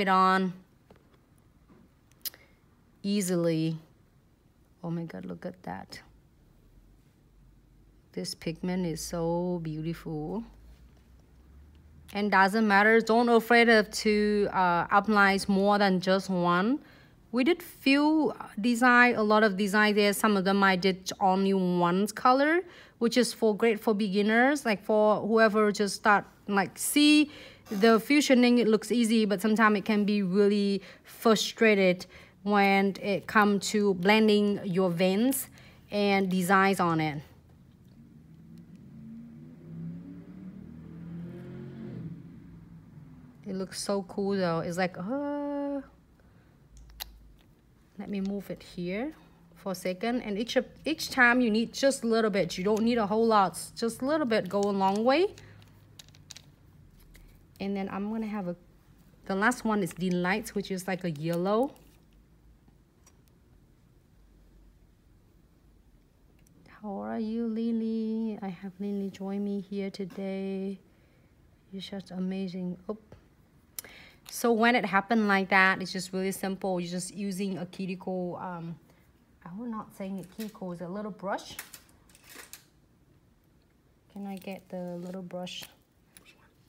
it on easily. Oh my God, look at that. This pigment is so beautiful. And doesn't matter, don't afraid of to uh, apply more than just one. We did few design, a lot of design there. Some of them I did only one color, which is for great for beginners, like for whoever just start like see the fusion ink it looks easy but sometimes it can be really frustrated when it comes to blending your veins and designs on it. It looks so cool though. It's like uh let me move it here for a second. And each each time you need just a little bit. You don't need a whole lot. Just a little bit go a long way and then I'm gonna have a the last one is delight which is like a yellow. How are you Lily? I have Lily join me here today. You're just amazing. Oh. so when it happened like that it's just really simple. You're just using a cuticle um I'm not saying a cuticle is a little brush. Can I get the little brush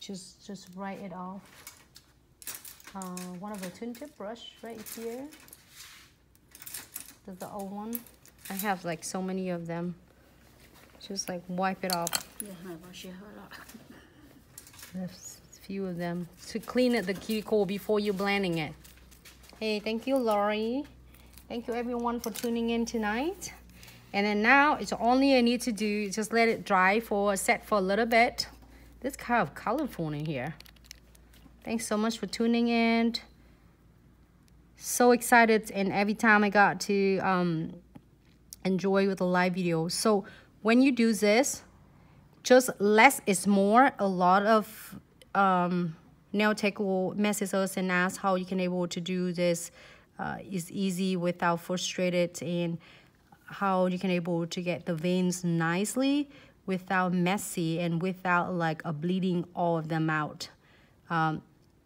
just just write it off. Uh, one of the twin tip brush right here. The old one. I have like so many of them. Just like wipe it off. There's a few of them to clean it the cuticle before you blending it. Hey thank you Lori. Thank you everyone for tuning in tonight. And then now it's only I need to do just let it dry for set for a little bit this kind of colorful in here. Thanks so much for tuning in. So excited and every time I got to um, enjoy with the live video. So when you do this, just less is more. A lot of um, nail tech will message us and ask how you can able to do this uh, is easy without frustrated and how you can able to get the veins nicely without messy and without like a bleeding all of them out. Um,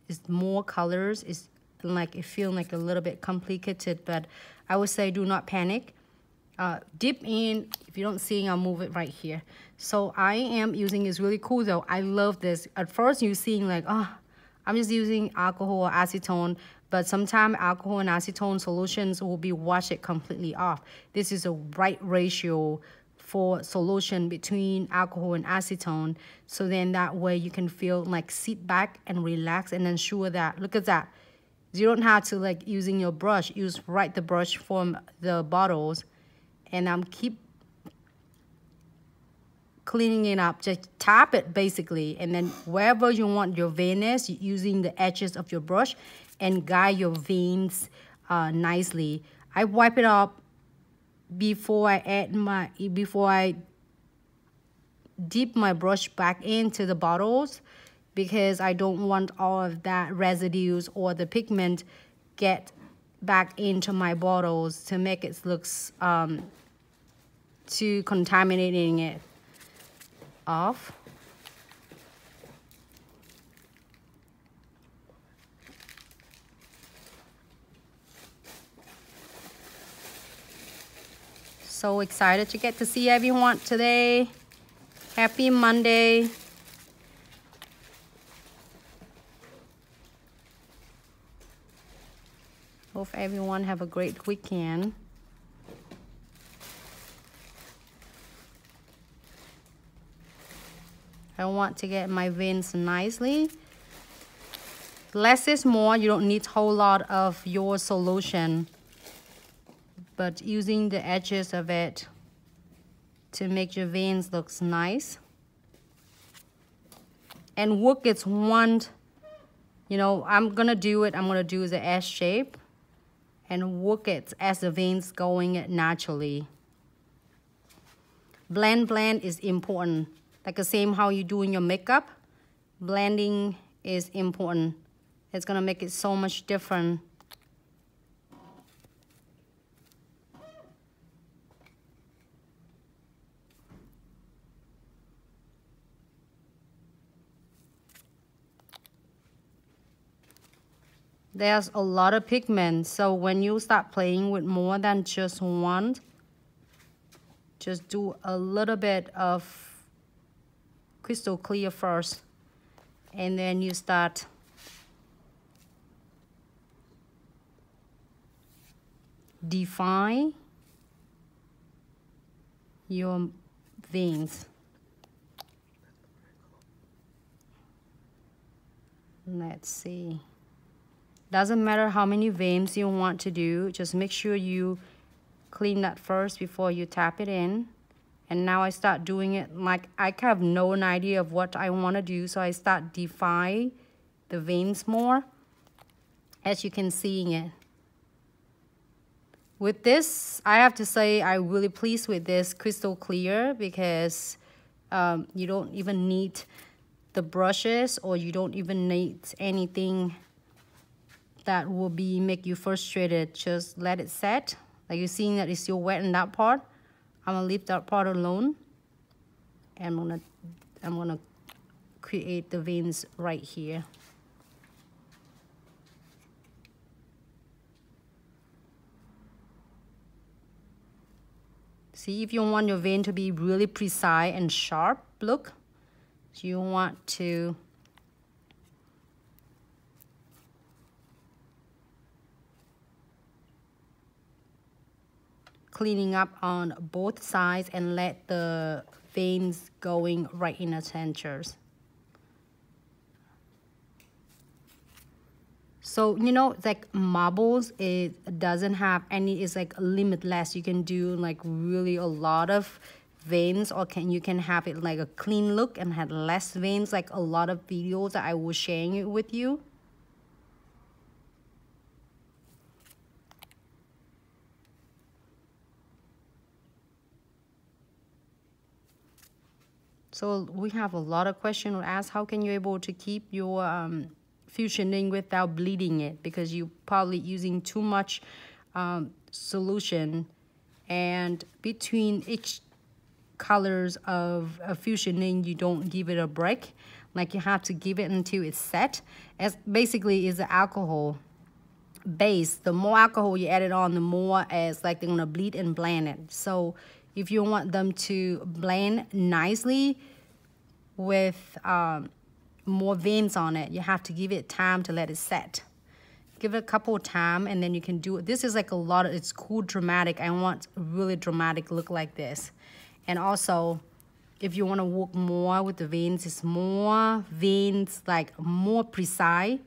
it's more colors. It's like it feels like a little bit complicated, but I would say do not panic. Uh, dip in, if you don't see, I'll move it right here. So I am using, it's really cool though. I love this. At first you're seeing like, oh, I'm just using alcohol or acetone, but sometimes alcohol and acetone solutions will be wash it completely off. This is a right ratio for solution between alcohol and acetone. So then that way you can feel like sit back and relax and ensure that, look at that. You don't have to like using your brush, use right the brush from the bottles and I'm um, keep cleaning it up. Just tap it basically and then wherever you want your veiness, using the edges of your brush and guide your veins uh, nicely. I wipe it up before I add my before I dip my brush back into the bottles because I don't want all of that residues or the pigment get back into my bottles to make it looks um, to contaminating it off. So excited to get to see everyone today. Happy Monday. Hope everyone have a great weekend. I want to get my veins nicely. Less is more. You don't need a whole lot of your solution but using the edges of it to make your veins looks nice. And work its one, you know, I'm gonna do it, I'm gonna do the S shape and work it as the veins going naturally. Blend, blend is important. Like the same how you do in your makeup, blending is important. It's gonna make it so much different there's a lot of pigment. So when you start playing with more than just one just do a little bit of crystal clear first and then you start define your veins. Let's see doesn't matter how many veins you want to do just make sure you clean that first before you tap it in. And now I start doing it like I have no idea of what I want to do so I start define the veins more as you can see in it. With this I have to say I'm really pleased with this crystal clear because um, you don't even need the brushes or you don't even need anything that will be make you frustrated just let it set. Like you're seeing that it's still wet in that part. I'm gonna leave that part alone. And I'm gonna I'm gonna create the veins right here. See if you want your vein to be really precise and sharp look. You want to cleaning up on both sides and let the veins going right in the centers. So, you know, like marbles, it doesn't have any, it's like limitless. You can do like really a lot of veins or can you can have it like a clean look and have less veins like a lot of videos that I was sharing it with you. So we have a lot of questions to ask. How can you able to keep your um, fusion ink without bleeding it? Because you probably using too much um, solution and between each colors of a fusion ink, you don't give it a break. Like you have to give it until it's set. As basically is the alcohol base. The more alcohol you add it on, the more as like they're gonna bleed and blend it. So if you want them to blend nicely with um, more veins on it, you have to give it time to let it set. Give it a couple of time and then you can do it. This is like a lot of, it's cool dramatic. I want really dramatic look like this. And also, if you want to work more with the veins, it's more veins, like more precise,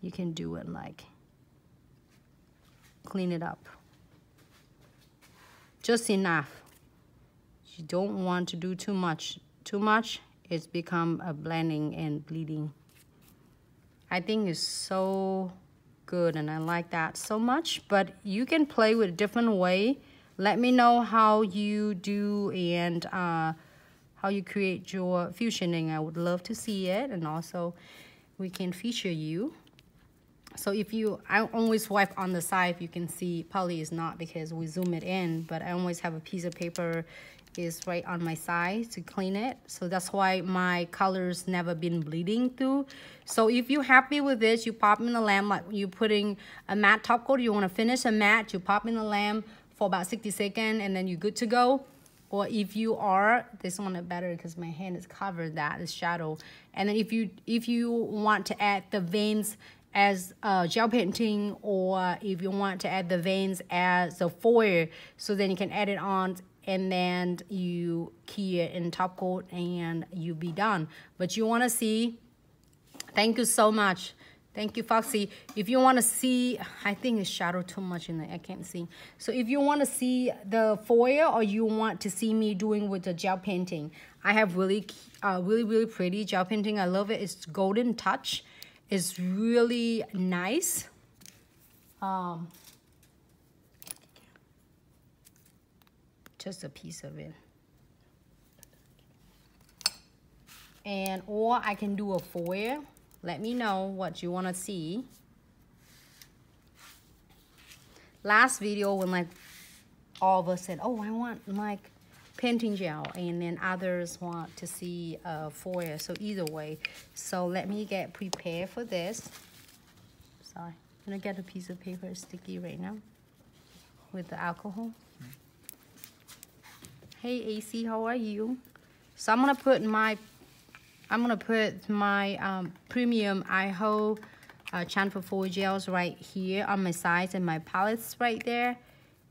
you can do it like clean it up. Just enough. You don't want to do too much. Too much, it's become a blending and bleeding. I think it's so good and I like that so much, but you can play with a different way let me know how you do and uh, how you create your fusion ink. I would love to see it and also we can feature you. So if you, I always wipe on the side, you can see probably is not because we zoom it in, but I always have a piece of paper is right on my side to clean it. So that's why my colors never been bleeding through. So if you're happy with this, you pop in the lamp like you putting a matte top coat, you want to finish a matte, you pop in the lamp, for about 60 seconds and then you're good to go. Or if you are, this one is better because my hand is covered that, is shadow. And then if you if you want to add the veins as uh, gel painting or if you want to add the veins as a foil, so then you can add it on and then you key it in top coat and you be done. But you want to see, thank you so much. Thank you, Foxy. If you want to see, I think it's shadow too much in there. I can't see. So if you want to see the foil or you want to see me doing with the gel painting, I have really, uh, really, really pretty gel painting. I love it. It's golden touch. It's really nice. Um, just a piece of it. And or I can do a foil let me know what you want to see. Last video when like all of us said, oh, I want like painting gel and then others want to see uh, foil. So either way, so let me get prepared for this. Sorry. I'm gonna get a piece of paper sticky right now with the alcohol. Hey AC, how are you? So I'm gonna put my, I'm gonna put my um, premium Iho uh, transfer foil gels right here on my sides and my palettes right there.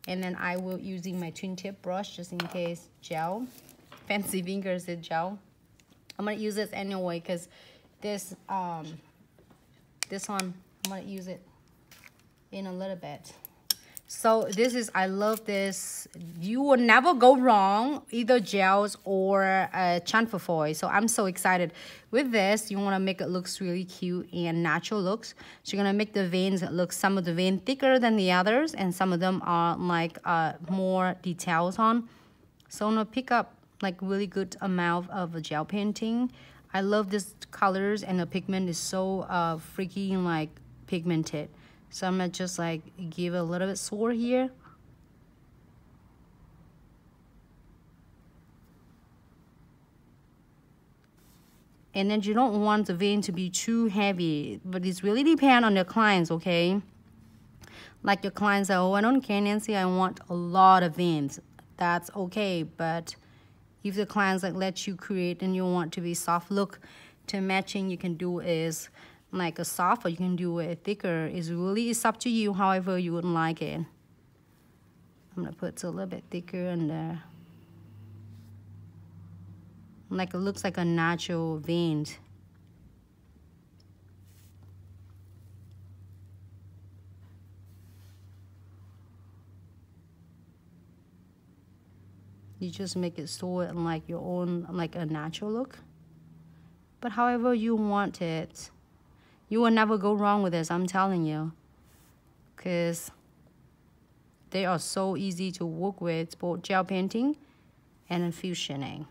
And then I will using my twin tip brush just in case gel. Fancy fingers is gel. I'm gonna use this anyway because this um this one I'm gonna use it in a little bit. So this is, I love this. You will never go wrong, either gels or uh. So I'm so excited. With this, you wanna make it looks really cute and natural looks. So you're gonna make the veins look, some of the vein thicker than the others and some of them are like uh, more details on. So I'm gonna pick up like really good amount of gel painting. I love this colors and the pigment is so uh, freaking like pigmented. So I'm gonna just like give a little bit swirl here. And then you don't want the vein to be too heavy, but it's really depend on your clients, okay? Like your clients are, oh, I don't care, Nancy, I want a lot of veins. That's okay, but if the clients like let you create and you want to be soft look to matching, you can do is like a soft or you can do it thicker. It's really, it's up to you, however you would like it. I'm gonna put a little bit thicker in there. Like it looks like a natural vein. You just make it so like your own, like a natural look. But however you want it, you will never go wrong with this, I'm telling you. Because they are so easy to work with, both gel painting and infusioning.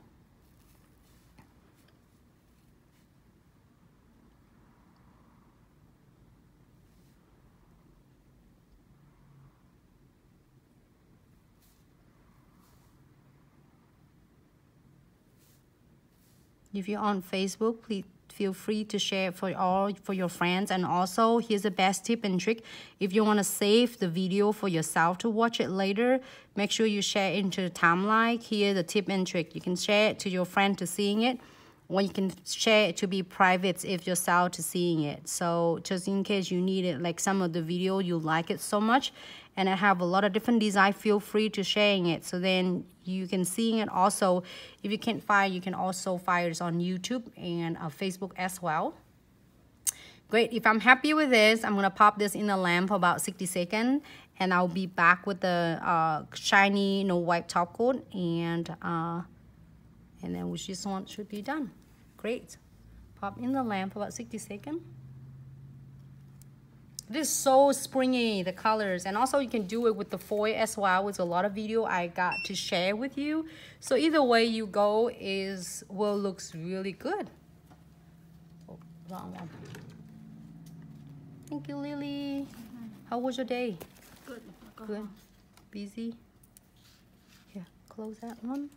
If you're on Facebook, please feel free to share for all for your friends. And also, here's the best tip and trick. If you want to save the video for yourself to watch it later, make sure you share it into the timeline. Here, the tip and trick. You can share it to your friend to seeing it or you can share it to be private if yourself to seeing it. So just in case you need it, like some of the video, you like it so much and I have a lot of different design, feel free to sharing it. So then you can see it also. If you can't find, you can also find it on YouTube and uh, Facebook as well. Great, if I'm happy with this, I'm gonna pop this in the lamp for about 60 seconds and I'll be back with the uh, shiny no wipe top coat and uh, and then we just want should be done. Great. Pop in the lamp for about 60 seconds. This is so springy, the colors. And also you can do it with the foil as well. With a lot of video I got to share with you. So either way you go is will looks really good. Oh, wrong one. Thank you, Lily. How was your day? Good. Good. Busy? Yeah, close that one.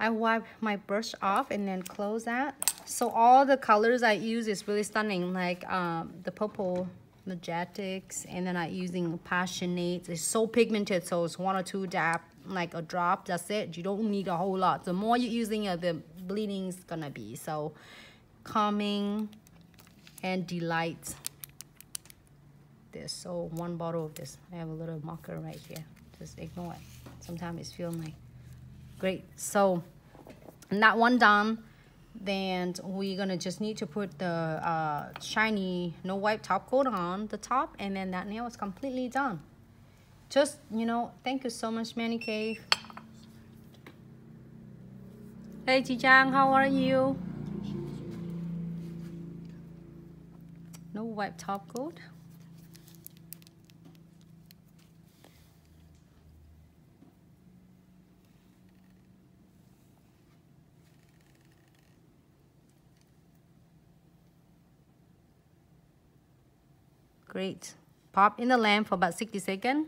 I wipe my brush off and then close that. So all the colors I use is really stunning, like um, the purple magetics, and then I using passionate. It's so pigmented, so it's one or two dab, like a drop, that's it. You don't need a whole lot. The more you're using it, the bleeding is gonna be. So calming and delight. This, so one bottle of this. I have a little marker right here. Just ignore it. Sometimes it's feeling like Great. So that one done. Then we're gonna just need to put the uh, shiny no wipe top coat on the top and then that nail is completely done. Just, you know, thank you so much Manny Cave. Hey Chi Chang, how are you? No wipe top coat. Great. Pop in the lamp for about 60 seconds.